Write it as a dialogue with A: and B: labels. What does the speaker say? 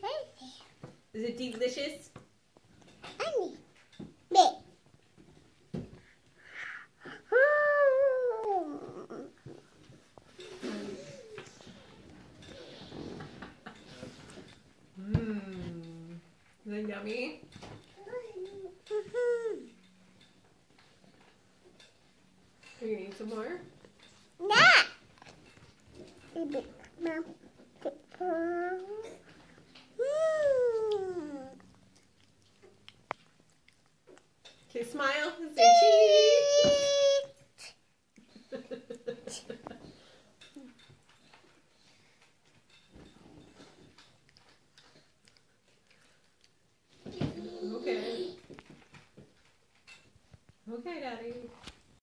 A: Daddy? Is it delicious? Mmm. Is it yummy? Are you gonna eat some more?
B: Nah.
A: Okay, smile and say okay. Okay, Daddy.